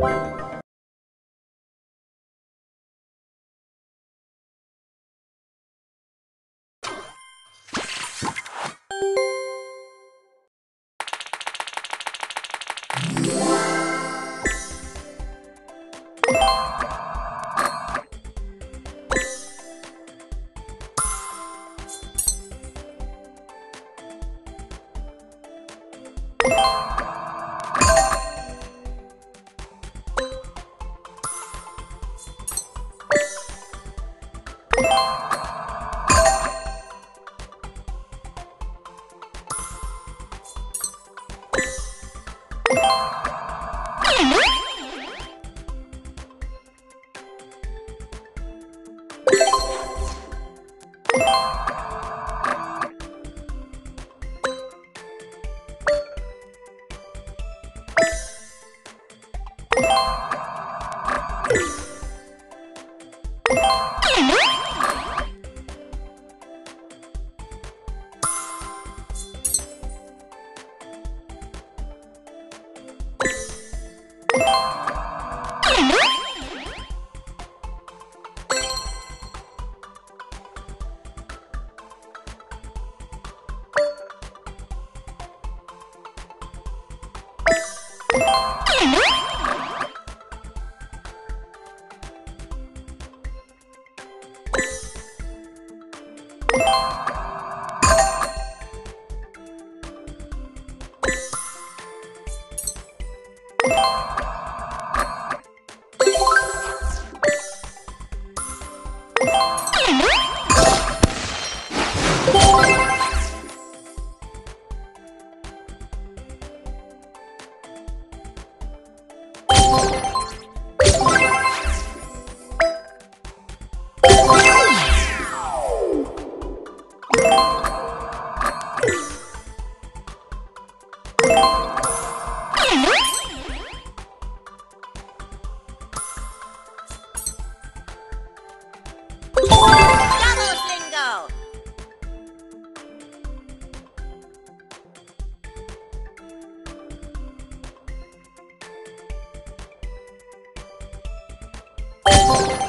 Bye. Double you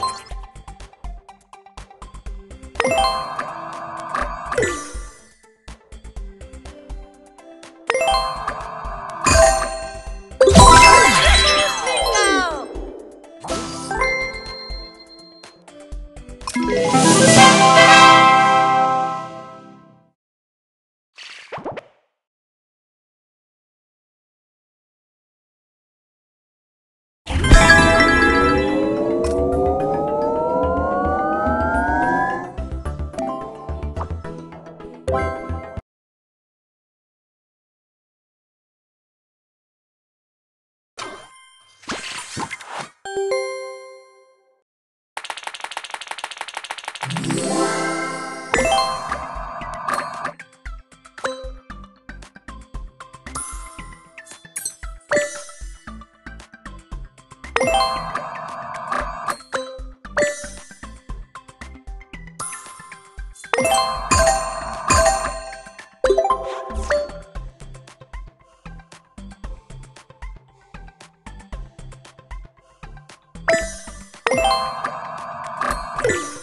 Yeah.